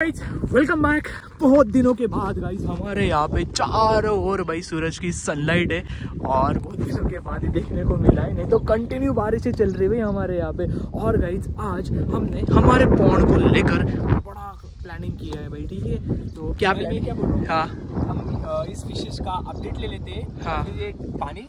Welcome back बहुत दिनों के बाद गाइस हमारे यहाँ पे चारों ओर भाई सूरज की सनलाइट है और बहुत दिनों के बाद ही देखने को मिला है। नहीं तो कंटिन्यू बारिशें चल रही है हमारे यहाँ पे। और गाइस आज हमने हमारे पौड़ को लेकर बड़ा प्लानिंग किया है भाई ठीक है? तो क्या मैं क्या बोल? रहा हूँ? हाँ हम इस फिशेस का अपडेट ले लेते हैं। हाँ। ये पानी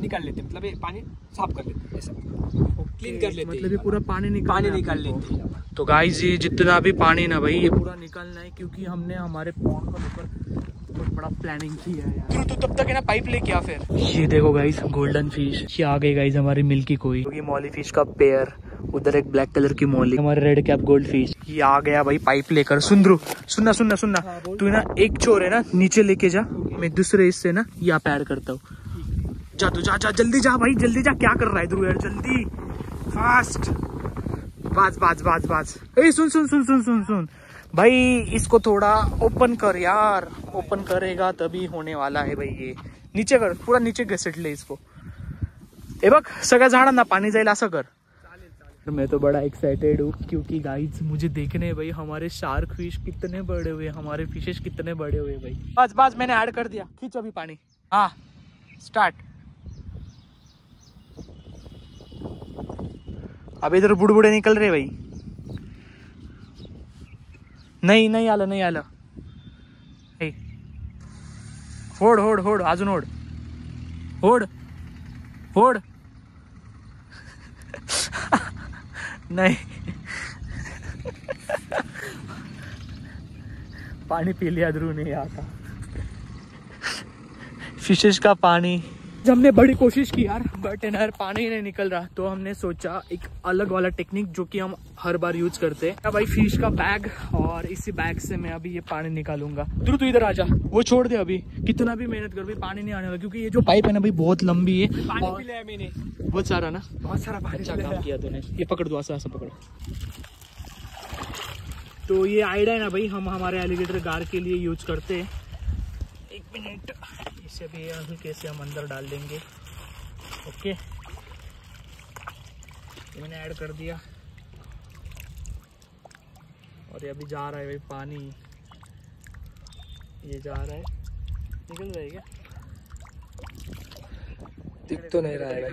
निकाल लेते मतलब ये पानी साफ़ कर लेते ऐसा। क्लीन कर लेते मतलब ये पूरा पानी निकाल पानी निकाल लेते हैं। तो गाइस ये जितना भी पानी ना भाई ये पूरा निकालना है क्योंकि हमने हमारे पौंड को लेकर बहुत बड़ा प्लानिंग किया है यार। तो तब तक है ना पाइप लेके आ फिर। ये देखो गाइस गोल्डन फ़िश ये आ गई गाइस हमारी मिल्की कोई? ये मॉली फ़िश का पेयर उधर एक ब्लैक कलर की मॉली हमारे रेड कैप गोल्ड फ़िश ये आ गया भाई पाइप लेकर। सुंदरू सुनना सुनना सुनना। हाँ। तू ना एक चोर है ना नीचे लेके जा। मैं दूसरे हिस्से ना यहाँ पैर करता हूँ। जा तू जा जा जल्दी जा भाई जल्दी जा। क्या कर रहा है ध्रुव यार जल्दी। फास्ट बाज बाज बाज बाज। ए सुन सुन सुन सुन सुन सुन। भाई इसको थोड़ा ओपन कर यार। ओपन करेगा तभी होने वाला है भाई ये। नीचे कर पूरा नीचे घसटले इसको। हे बघ सगळ्या झाडांना पाणी जाईल असं कर। मैं तो बड़ा एक्साइटेड हूँ क्योंकि गाइस मुझे देखने हैं भाई हमारे शार्क फ़िश कितने बड़े हुए हमारे फिशेस कितने बड़े हुए भाई। बस बस मैंने ऐड कर दिया। खींचो अभी पानी हाँ स्टार्ट अब इधर बुडबुडे निकल रहे भाई। नाही नाही आलं नाही आलं। होड होड होड अजून होड। होड होड। नहीं। पानी पी लिया ध्रुव नहीं आता। फिशेस का पानी। जब हमने बड़ी कोशिश की यार बट यार पानी नहीं निकल रहा तो हमने सोचा एक अलग वाला टेक्निक जो कि हम हर बार यूज़ करते हैं। भाई फ़िश का बैग और इसी बैग से मैं अभी ये पानी निकालूँगा। ध्रुव तू इधर आजा वो छोड़ दे अभी। कितना भी मेहनत कर भी पानी नहीं आने वाला क्योंकि ये जो पाइप है ना भाई बहुत लंबी है। बहुत सारा ना? बहुत सारा पानी अच्छा काम किया तूने। ये पकड़ दो ऐसा ऐसा पकड़ो। तो ये आइडिया है ना भाई हम हमारे एलिगेटर गार के लिए यूज़ करते हैं। एक मिनट इसे भी हल्के से हम अंदर डाल देंगे। ओके। ये मैंने ऐड कर दिया। और ये अभी जा रहा है भाई पानी। ये जा रहा है। निकल रहा है क्या? दिख तो नहीं रहा है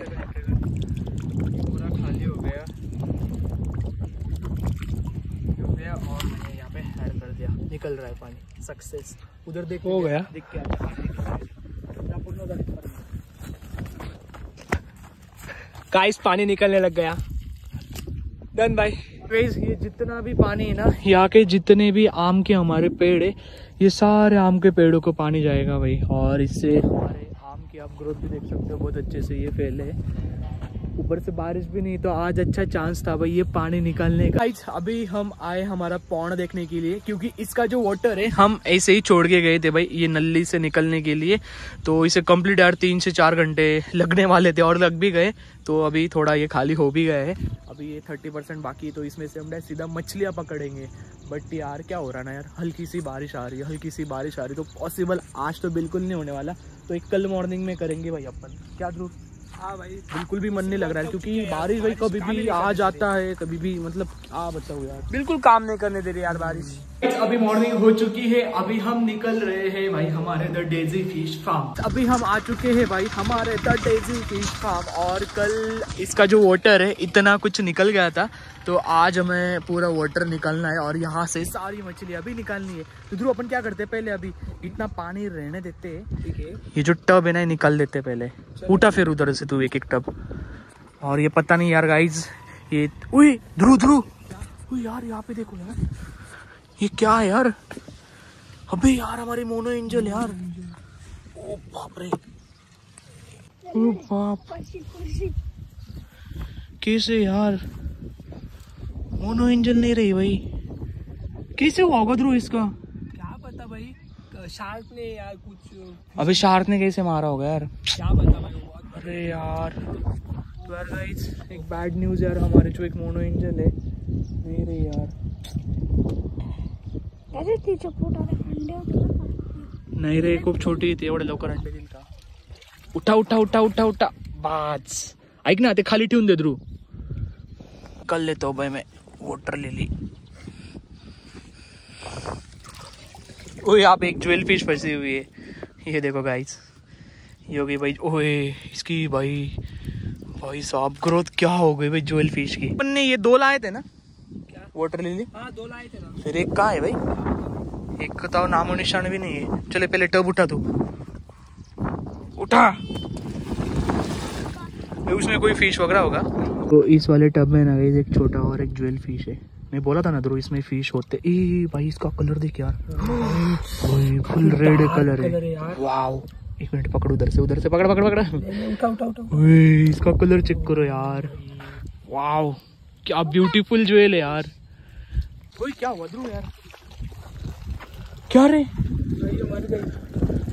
पूरा खाली हो गया। हो गया और मैंने यहाँ पे ऐड कर दिया। निकल रहा है पानी। सक्सेस उधर देखो हो गया? दिख के आता पानी निकल रहा है। पूरा पूर्ण उधर निकल रहा है। गाइस पानी निकलने लग गया। डन भाई गाइस ये जितना भी पानी है ना, यहाँ के जितने भी आम के हमारे पेड़ है, ये सारे आम के पेड़ों को पानी जाएगा भाई। और इससे हमारे आम की आप ग्रोथ भी देख सकते हो, बहुत अच्छे से ये फैले ऊपर से बारिश भी नहीं तो आज अच्छा चांस था भाई ये पानी निकालने का। अभी हम आए हमारा पौड़ देखने के लिए, क्योंकि इसका जो वाटर है, हम ऐसे ही छोड़ के गए थे भाई, ये नली से निकलने के लिए। तो इसे कंप्लीट यार तीन से चार घंटे लगने वाले थे, और लग भी गए। तो अभी थोड़ा ये खाली हो भी गया है। अभी ये थर्टी परसेंट बाकी तो इसमें से हम सीधा मछलियाँ पकड़ेंगे। बट यार, क्या हो रहा ना यार, हल्की सी बारिश आ रही है, हल्की सी बारिश आ रही है तो पॉसिबल आज तो बिल्कुल नहीं होने वाला। तो एक कल मॉर्निंग में करेंगे भाई अपन। क्या ध्रुव? बिल्कुल भी मन नहीं लग रहा है, क्योंकि बारिश भाई कभी भी आ जाता है, कभी भी मतलब क्या बताओ यार। बिल्कुल काम नहीं करने दे रही यार बारिश। अभी मॉर्निंग हो चुकी है। अभी हम निकल रहे हैं भाई हमारे द डेजी फ़िश फार्म अभी हम आ चुके हैं भाई हमारे द डेजी फ़िश फार्म और कल इसका जो वाटर है इतना कुछ निकल गया था। तो आज हमें पूरा वाटर निकालना है और यहाँ से सारी मछलियाँ भी निकालनी है। तो ध्रुव अपन क्या करते हैं पहले अभी? इतना पानी रहने देते हैं। ठीक है। ये जो टब है ना ये निकाल देते पहले। उठा फिर उधर से तू एक एक टब और ये पता नहीं यार गाइज़ ये उई ध्रुव ध्रुव। यार यहाँ पे देखो यार। ये क्या है यार? अबे यार हमारी मोनो एंजल यार। ओ बाप रे ओ बाप। कैसे यार? मोनो एंजल नहीं रही भाई। कैसे हुआ होगा ध्रुव इसका? क्या पता भाई शार्क ने यार कुछ अबे शार्क ने कैसे मारा होगा यार? क्या पता भाई अरे यार। तो यार एक बैड न्यूज़ यार हमारे जो एक मोनो एंजल है नहीं रही यार। त्याचे तिचे पोटाने अंडे होते नाही रे खूप छोटी ती एवढ्या लवकर अंडे देईल का उठा उठा उठा उठा उठा. बाज ऐक ना ते खाली ठेवून दे ध्रुव. कल लेतो भाई मैं वोटर ले ली. ओ यहाँ एक ज्वेल फ़िश फंसी हुई है. ये देखो गाइस ये हो गई भाई ओए इसकी भाई भाई साहब ग्रोथ क्या हो गई भाई ज्वेल फ़िश की? अपन ने ये दो लाए थे ना? क्या? वाटर लिली हाँ दो लाए थे ना। फिर एक कहाँ है भाई? एक तो नामो निशान भी नहीं है। चले पहले टब उठा तू उठा। उसमें कोई फ़िश वगैरह होगा? तो इस वाले टब में ना एक छोटा और एक ज्वेल फ़िश है। मैं बोला था ना ध्रुव इसमें फ़िश होते ए भाई इसका कलर देख यार। भाई फुल रेड कलर है। यार। वाओ एक मिनट पकड़ उधर से उधर से पकड़ पकड़ पकड़। उठा उठा उठा। इसका कलर चेक करो यार। वाओ क्या ब्यूटीफुल ज्वेल है यार। कोई क्या हुआ ध्रुव यार? क्या रे?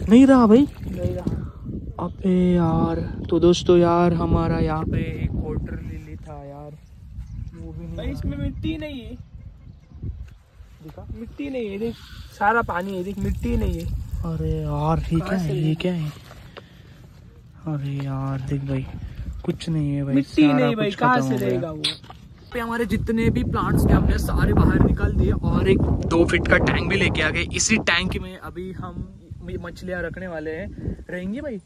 नहीं रहा भाई। नहीं रहा अबे यार तो दोस्तों यार हमारा यहाँ पे एक वाटर लिली था यार। वो भी नहीं भाई इसमें मिट्टी नहीं है। दिखा। मिट्टी नहीं है देख सारा पानी है देख मिट्टी नहीं है। अरे यार से है ये क्या है? अरे यार देख भाई कुछ नहीं है भाई मिट्टी नहीं भाई कहाँ से रहेगा वो? पे हमारे जितने भी प्लांट्स थे हमने सारे बाहर निकाल दिए और एक दो फिट का टैंक भी लेके आ गए। इसी टैंक में अभी हम मछलियाँ रखने वाले हैं। रहेंगी भाई?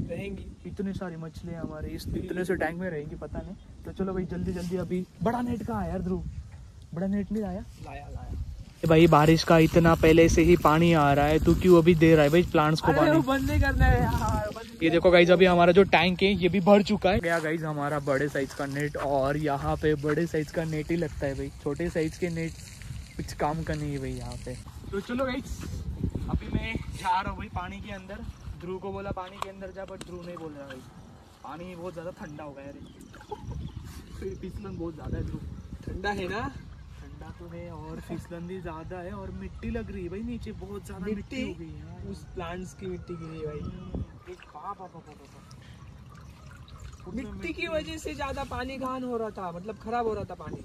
रहेंगी। इतने सारी मछलियाँ हमारे इस इतने से टैंक में रहेंगी पता नहीं। तो चलो भाई जल्दी जल्दी अभी बड़ा नेट कहाँ आया यार ध्रुव? बड़ा नेट नहीं आया लाया लाया। भाई बारिश का इतना पहले से ही पानी आ रहा है तू क्यों अभी दे रहा है भाई प्लांट्स को पानी? बंद नहीं करना है यार ये देखो गाइज़ अभी हमारा जो टैंक है ये भी भर चुका है। गया गाइज़ हमारा बड़े साइज़ का नेट और यहाँ पे बड़े साइज़ का नेट ही लगता है भाई। छोटे साइज़ के नेट कुछ काम का नहीं है भाई यहाँ पे। तो चलो गाइज़ अभी मैं जा रहा हूँ भाई पानी के अंदर। ध्रुव को बोला पानी के अंदर जा बट ध्रुव नहीं बोल रहा भाई। पानी बहुत ज़्यादा ठंडा हो गया है। फिर फिसलन बहुत ज़्यादा है ध्रुव। ठंडा है ना? ठंडा तो है और फिसलन भी ज़्यादा है और मिट्टी लग रही है भाई नीचे बहुत ज़्यादा मिट्टी हो गई है उस प्लांट्स की मिट्टी गिरी भाई। एक बाप, बाप, बाप, बाप, बाप। उसमें मिट्टी की वजह से ज़्यादा पानी घान हो रहा था मतलब खराब हो रहा था पानी।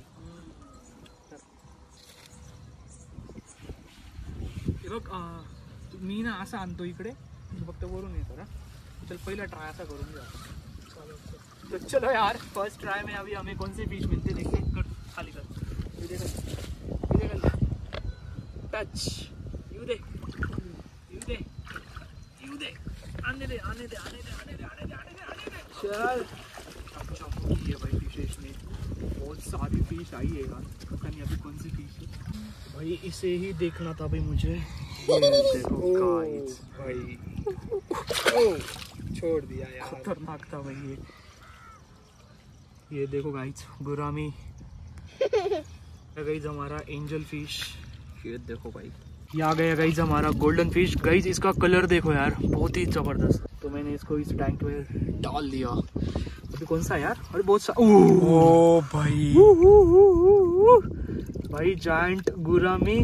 हे बघ अं, तू- मी ना असं आणतो इकडे. फक्त वरून येतो ना. चल पहिला ट्राय असा करून घ्या तो चलो यार फ़र्स्ट ट्राई में अभी हमें कौन से फ़िश मिलते देखते खाली कर. बहुत सारी आई है कौन सी इसे ही देखना था भाई मुझे देखो भाई ओ छोड़ दिया यार खतरनाक था भाई ये ये देखो गाइस गुरामी गाइस हमारा एंजल फ़िश। ये देखो भाई। ये आ गया गाइस हमारा गोल्डन फ़िश। गाइस इसका कलर देखो यार बहुत ही ज़बरदस्त। तो मैंने इसको इस टैंक में डाल दिया। अभी कौन सा यार? अरे बहुत सा ओ भाई। भाई जायंट गुरामी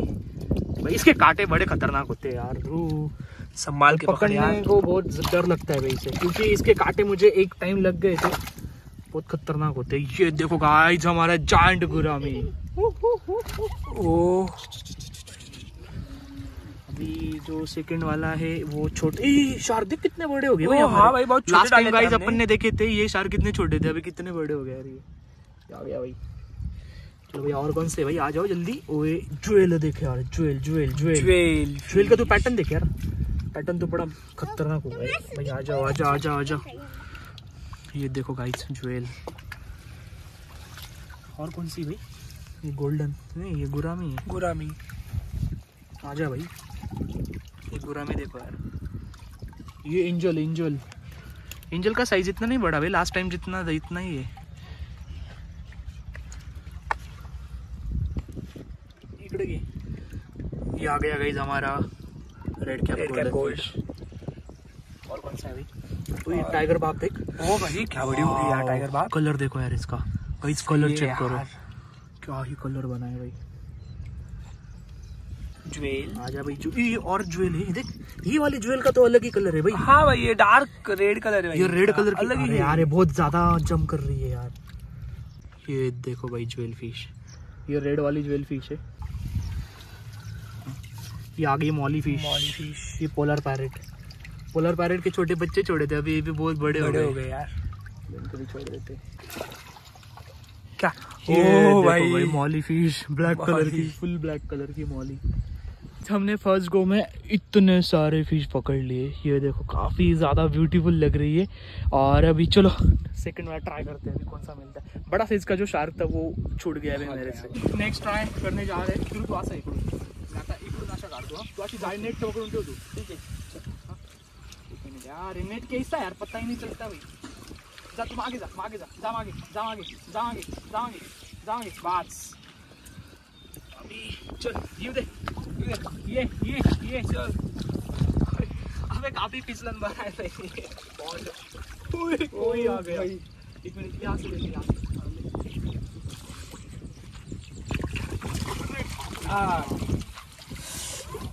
भाई इसके कांटे बड़े खतरनाक होते हैं यार। रू। संभाल के पकड़ पकड़ने यार को बहुत डर लगता है भाई इसे। क्योंकि इसके कांटे मुझे एक टाइम लग गए थे। बहुत खतरनाक होते हैं। ये देखो गाइस हमारा जायंट गुरामी ओ अभी जो सेकंड वाला है वो छोटे शार्क देख कितने बड़े हो गए ओ, हाँ भाई, बहुत छोटे टाइम गाइस अपन ने देखे थे ये शार्क कितने छोटे थे अभी कितने बड़े हो गए यार ये। आ गया भाई। चलो भाई और कौन से भाई? आ जाओ जल्दी। ओए ज्वेल देख यार jewel jewel jewel jewel jewel का तो पैटर्न देख यार। पैटर्न तो बड़ा खतरनाक है भाई आ जाओ आ जाओ आ जाओ आ जाओ। ये देखो गाइस ज्वेल और कौन सी भाई? ये गोल्डन नहीं ये गुरामी है। गुरामी। आ जा भाई। ये गुरामी देखो यार। ये एंजल एंजल एंजल का साइज़ इतना नहीं बड़ा भाई लास्ट टाइम जितना था इतना ही है। इकडे ये आ गया गाइस हमारा रेड कैप गोल्ड और कौन सा है भाई? तो ये टाइगर बाग देख। ओ भाई क्या बड़ी हो गई यार टाइगर बाग कलर देखो यार इसका। गाइस कलर चेक करो। यार। क्या ही कलर बना है भाई? ज्वेल। आजा भाई ये और ज्वेल है देख ये वाली ज्वेल का तो अलग ही कलर है भाई। हाँ भाई ये डार्क रेड कलर है भाई। ये रेड कलर अलग ही है। यार ये बहुत ज़्यादा जम कर रही है यार। ये देखो भाई ज्वेल फ़िश। ये रेड वाली ज्वेल फ़िश है। ये आ गई मॉली फ़िश। Molly fish. ये पोलर पैरेट। पोलर पैरेट के छोटे बच्चे छोड़े थे अभी ये भी बहुत बड़े हो हो गए यार। इनको भी छोड़ देते। क्या? ओ भाई भाई। मॉली फ़िश ब्लैक कलर की। फुल ब्लैक कलर की मॉली। हमने फ़र्स्ट गो में इतने सारे फ़िश पकड़ लिए। ये देखो काफ़ी ज़्यादा ब्यूटीफुल लग रही है। और अभी चलो सेकंड वाला ट्राई करते हैं अभी कौन सा मिलता है। बड़ा साइज़ का जो शार्क था वो छूट गया अभी मेरे से। नेक्स्ट ट्राई करने जा रहे हैं तू असं इकडून आता इकडून अशा काढतो तू अशी जाळी नेट पकडून ठेव ठीक आहे एक यार नेट कैसा यार? पता ही नहीं चलता भाई। जा तू मागे जा मागे जा जा मागे जा मागे जा मागे जा मागे जा बास अभी चल दे. ये ये ये चल। अबे काफ़ी फिसलन बना है सही ओए ओए आ गया। एक मिनट यहाँ से लेके यहाँ से।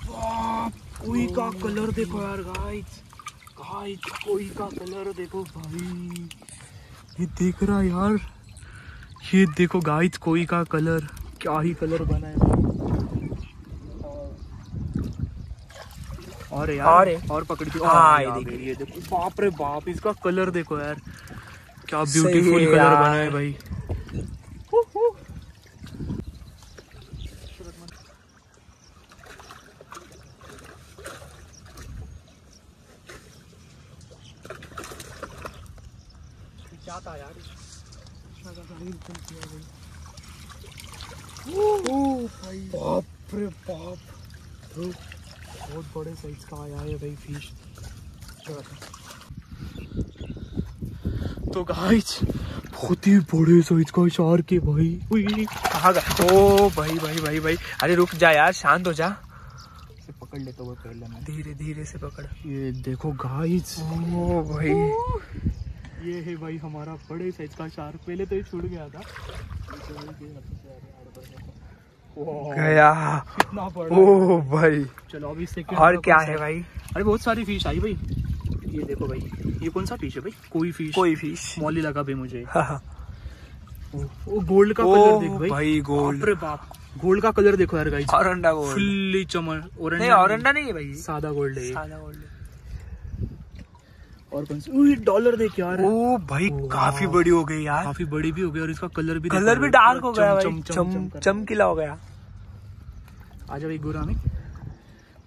बाप, कोई का कलर देखो यार गाइस गाइस कोई का कलर देखो भाई। ये देख रहा है यार। ये देखो गाइस कोई का कलर। क्या ही कलर बना है। और यार और है? और पकड़ी थी हाँ, देखिए। ये देखो। बाप रे बाप इसका कलर देखो यार। क्या ब्यूटीफुल कलर बना है भाई क्या था यार बाप रे बाप बहुत बड़े साइज़ का आया है भाई फ़िश तो गाइस बहुत ही बड़े साइज़ का शार्क है भाई। कहाँ गया ओ भाई भाई भाई भाई। अरे रुक जा यार शांत हो जा। इसे पकड़ लेता हुआ पहले मैं धीरे धीरे से पकड़। ये देखो गाइस ओ भाई। ये है भाई हमारा बड़े साइज़ का शार्क पहले तो ये छूट गया था। गया। कितना बड़ा ओ भाई। चलो अभी सेकंड और क्या है भाई? अरे बहुत सारी फ़िश आई भाई। ये देखो भाई ये कौन सा फ़िश है भाई? कोई फ़िश कोई फ़िश मौली लगा भाई मुझे। हाँ, वो गोल्ड का कलर देख भाई। भाई गोल्ड बाप बाप। गोल्ड का कलर देखो यार गाइस और अंडा गोल्ड फुल्ली चमन और नहीं और अंडा नहीं है भाई। सादा गोल्ड है सादा गोल्ड और कौन सा? डॉलर देख यार। ओ भाई वाह। काफ़ी बड़ी हो गई यार। काफ़ी बड़ी भी हो गई और इसका कलर भी कलर भी डार्क हो गया। चमकीला हो गया। आजा भाई गुरा में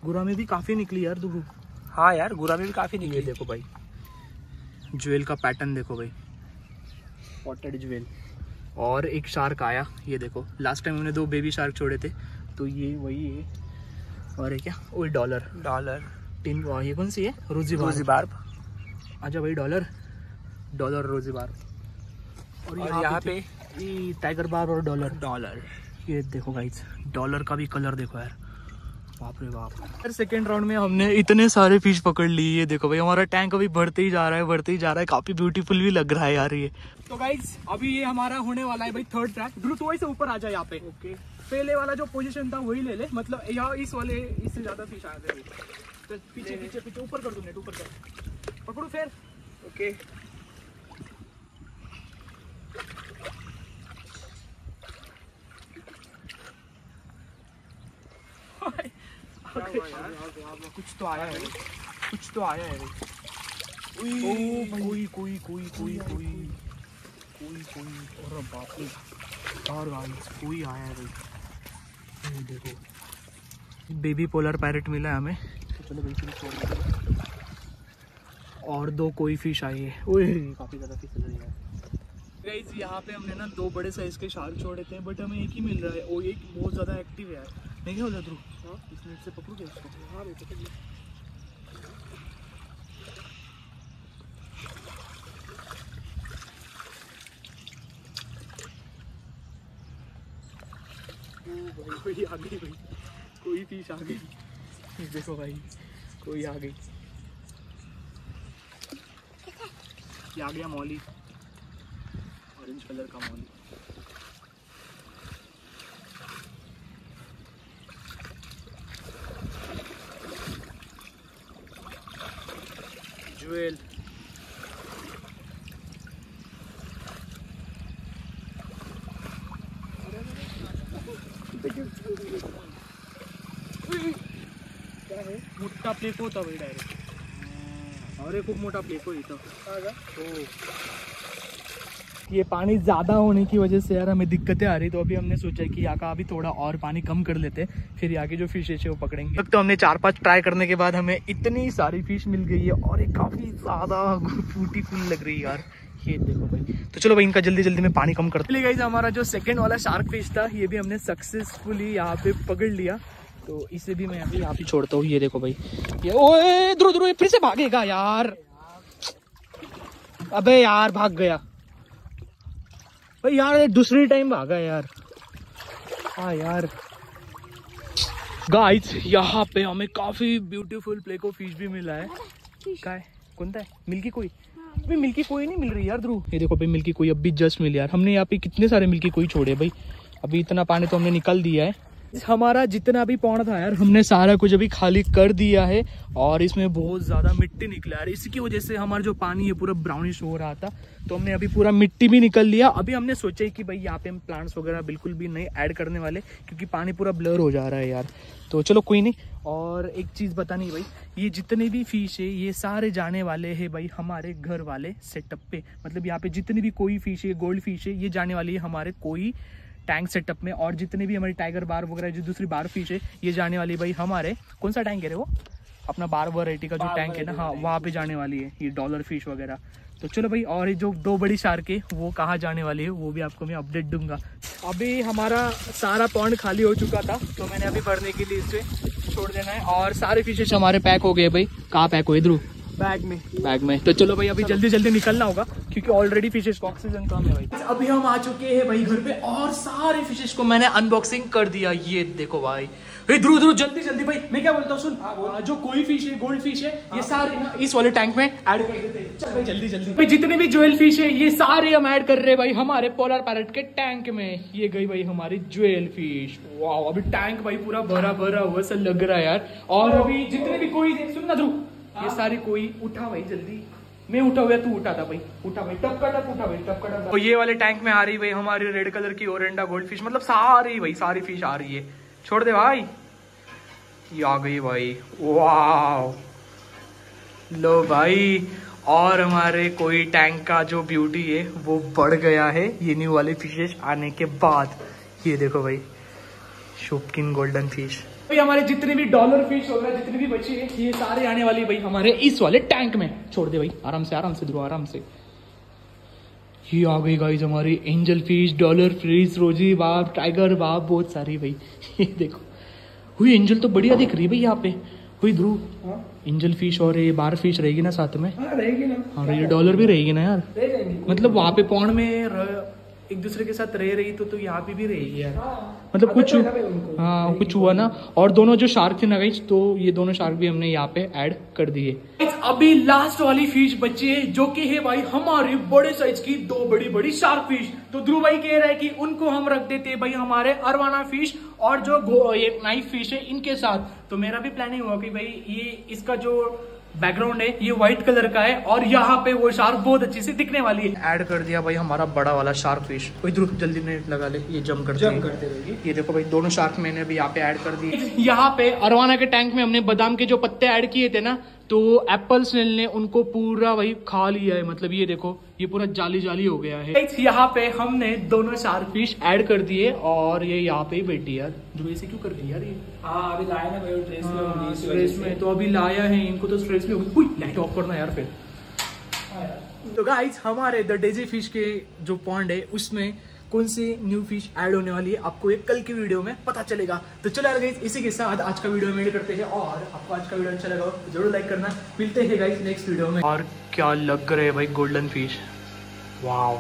गुरा में भी काफ़ी निकली यार देखो हाँ यार गुरा में भी काफ़ी निकली। देखो भाई। ज्वेल का पैटर्न देखो भाई। पॉटेड ज्वेल और एक शार्क आया ये देखो। लास्ट टाइम हमने दो बेबी शार्क छोड़े थे तो ये वही है। और ये क्या? वही डॉलर डॉलर टिन ये कौन सी है? रोजी रोजी बार बार आजा भाई डॉलर डॉलर रोजी बार। और यहाँ पे ये टाइगर बार और डॉलर डॉलर ये देखो गाइस डॉलर का भी कलर देखो यार। बाप रे बाप। यार सेकेंड राउंड में हमने इतने सारे फ़िश पकड़ ली ये देखो भाई हमारा टैंक अभी बढ़ते ही जा रहा है बढ़ते ही जा रहा है। काफ़ी ब्यूटीफुल भी लग रहा है यार ये। तो गाइस अभी ये हमारा होने वाला है भाई थर्ड ट्रैक ध्रुव तो वही से ऊपर आ जाए यहाँ पे। ओके पहले वाला जो पोजीशन था वही ले ले। मतलब यहाँ इस वाले इससे ज़्यादा फ़िश आ गए तो पीछे पीछे पीछे ऊपर कर दो नेट ऊपर कर। पकड़ो फिर। ओके कुछ तो आया है कुछ तो आया है कोई कोई कोई कोई कोई कोई। कोई। और बाप रे। और गाइस कोई आया है भाई देखो। बेबी पोलर पैरेट मिला है हमें। तो चलो इसको छोड़। और दो कोई फ़िश आई है। ओए काफ़ी ज़्यादा फ़िश लग रही है। गाइस यहाँ पे हमने ना दो बड़े साइज़ के शार्क छोड़े थे बट हमें एक ही मिल रहा है। वो एक बहुत ज़्यादा एक्टिव है नहीं क्या बोला ध्रुव? इस नेट से पकड़ो क्या उसको? हाँ भाई कोई आ गई भाई। कोई फ़िश आ गई। देखो भाई कोई आ गई। ये आ गया मौली। ऑरेंज कलर का मौली। ज्वेल मोठा प्लेक होता भाई डायरेक्ट अरे खूप मोठा प्लेक हो इथं हो ये पानी ज़्यादा होने की वजह से यार हमें दिक्कतें आ रही तो अभी हमने सोचा कि यहाँ का अभी थोड़ा और पानी कम कर लेते फिर यहाँ की जो फिशेज है वो पकड़ेंगे। तो हमने चार पाँच ट्राई करने के बाद हमें इतनी सारी फ़िश मिल गई है और ये काफ़ी ज़्यादा ब्यूटीफुल लग रही है यार। ये देखो भाई। तो चलो भाई इनका जल्दी जल्दी में पानी कम करते गई हमारा जो सेकंड वाला शार्क फ़िश था ये भी हमने सक्सेसफुली यहाँ पे पकड़ लिया। तो इसे भी मैं अभी यहाँ पे छोड़ता हूँ ये देखो भाई। ये ओए ध्रुव ध्रुव फिर से भागेगा यार। अबे यार भाग गया। भाई यार दूसरी टाइम भागा यार। हाँ यार। गाइस यहाँ पे हमें काफ़ी ब्यूटीफुल प्ले को फ़िश भी मिला है। क्या है कौन है? मिल्की कोई? अभी मिल्की। कोई नहीं मिल रही यार ध्रुव। ये देखो भाई मिल्की कोई अभी जस्ट मिली यार। हमने यहाँ पे कितने सारे मिल्की कोई छोड़े भाई। अभी इतना पानी तो हमने निकल दिया है। हमारा जितना भी पौड़ था यार, हमने सारा कुछ अभी खाली कर दिया है और इसमें बहुत ज़्यादा मिट्टी निकला है इसकी वजह से हमारा जो पानी है पूरा ब्राउनिश हो रहा था तो हमने अभी पूरा मिट्टी भी निकल लिया। अभी हमने सोचा कि भाई यहाँ पे हम प्लांट्स वगैरह बिल्कुल भी नहीं ऐड करने वाले, क्योंकि पानी पूरा ब्लर हो जा रहा है यार। तो चलो कोई नहीं, और एक चीज़ बतानी भाई, ये जितने भी फ़िश है, ये सारे जाने वाले हैं भाई हमारे घर वाले सेटअप पे। मतलब यहाँ पे जितनी भी कोई फ़िश है गोल्ड फ़िश है, ये जाने वाली है हमारे कोई टैंक सेटअप में और जितने भी हमारी टाइगर बार वगैरह जो दूसरी बार फ़िश है ये जाने वाली भाई हमारे। कौन सा टैंक है रे वो? अपना बार वराइटी का जो टैंक है ना हाँ वहाँ पे जाने वाली है ये डॉलर फ़िश वगैरह। तो चलो भाई और ये जो दो बड़ी शार्क है वो कहाँ जाने वाली है वो भी आपको मैं अपडेट दूँगा। अभी हमारा सारा पॉन्ड खाली हो चुका था तो मैंने अभी भरने के लिए इसे छोड़ देना है। और सारे फिशेज हमारे पैक हो गए भाई। कहाँ पैक हुए ध्रुव बैग में। बैग में। तो चलो भाई अभी जल्दी जल्दी निकलना होगा क्योंकि ऑलरेडी फिशेज को ऑक्सीजन कम है भाई। अभी हम आ चुके हैं भाई घर पे और सारे फिशेज को मैंने अनबॉक्सिंग कर दिया। ये देखो भाई। ध्रुव ध्रुव जल्दी जल्दी भाई। मैं क्या बोलता हूँ सुन। आ, जो कोई फ़िश है गोल्ड फ़िश है ये सारे ना इस वाले टैंक में ऐड कर देते हैं। चल भाई जल्दी जल्दी। भाई जितने भी ज्वेल फ़िश है ये सारे हम ऐड कर रहे हैं भाई हमारे पोलर पैरेट के टैंक में। ये गई भाई हमारी ज्वेल फ़िश वाह अभी टैंक भाई पूरा भरा भरा हुआ सा लग रहा है यार। और अभी जितने भी कोई सुन ना ध्रुव। ये सारी कोई उठा भाई, जल्दी। मैं उठा हुआ, तू उठा था भाई। उठा भाई टप का टप उठा भाई टप का टप तो ये वाले टैंक में आ रही भाई, हमारी रेड कलर की ओरेंडा गोल्ड फ़िश मतलब सारी भाई, सारी फ़िश आ रही है। छोड़ दे भाई। ये आ गई भाई। वाह लो भाई, और हमारे कोई टैंक का जो ब्यूटी है, वो बढ़ गया है, ये न्यू वाले फिशेज आने के बाद। ये देखो भाई शोपकिन गोल्डन फ़िश भाई हमारे जितने भी डॉलर फ़िश वगैरह जितने भी बचे हैं ये सारे आने वाली भाई हमारे इस वाले टैंक में। छोड़ दे भाई आराम से आराम से ध्रुव आराम से। ये आ गई गाइस हमारी एंजल फ़िश डॉलर फ़िश रोजी बाप टाइगर बाप बहुत सारी भाई। ये देखो। हुई एंजल तो बढ़िया दिख रही है भाई यहाँ पे। हुई ध्रुव एंजल फ़िश और ये बार फ़िश रहेगी ना साथ में? हाँ रहेगी ना। हाँ ये डॉलर भी रहेगी ना यार। मतलब वहाँ पे पौड़ में एक दूसरे के साथ रह रही तो तो यहाँ पे भी रहेगी यार। हाँ। मतलब कुछ है कुछ हुआ ना। और दोनों जो शार्क थे ना गाइस तो ये दोनों शार्क भी हमने यहाँ पे ऐड कर दिए। अभी लास्ट वाली फ़िश बची है जो कि है भाई हमारी बड़े साइज़ की दो बड़ी बड़ी शार्क फ़िश तो ध्रुव भाई कह रहा है कि उनको हम रख देते हैं भाई हमारे अरवाना फ़िश और जो ये नाइफ फ़िश है इनके साथ। तो मेरा भी प्लानिंग हुआ कि भाई ये इसका जो बैकग्राउंड है ये व्हाइट कलर का है और यहाँ पे वो शार्क बहुत अच्छी से दिखने वाली है। ऐड कर दिया भाई हमारा बड़ा वाला शार्क फ़िश कोई ध्रुव जल्दी नहीं लगा ले ये जम करते जम करते रहेगी ये देखो भाई दोनों शार्क मैंने अभी यहाँ पे ऐड कर दिए। यहाँ पे अरवाना के टैंक में हमने बादाम के जो पत्ते ऐड किए थे ना तो एप्पल स्नेल ने उनको पूरा वही खा लिया है। मतलब ये देखो ये पूरा जाली जाली हो गया है। यहाँ पे हमने दोनों चार फ़िश ऐड कर दिए और ये यहाँ पे ही बैठी यार। जो ऐसे क्यों कर रही यार ये? हाँ अभी लाए ना भाई ड्रेस में वजह स्ट्रेस में। तो अभी लाया है इनको तो स्ट्रेस में लाइट ऑफ़ करना यार फिर। तो गाइस हमारे द डेजी फ़िश के जो पॉन्ड है उसमें कौन सी न्यू फ़िश ऐड होने वाली है, आपको एक कल की वीडियो में पता चलेगा। तो चलो यार गाइस इसी के साथ आज का वीडियो मेड करते हैं और आपको आज का वीडियो अच्छा लगा ज़रूर लाइक करना। मिलते हैं गाइस नेक्स्ट वीडियो में। और क्या लग रहे हैं भाई गोल्डन फ़िश वाओ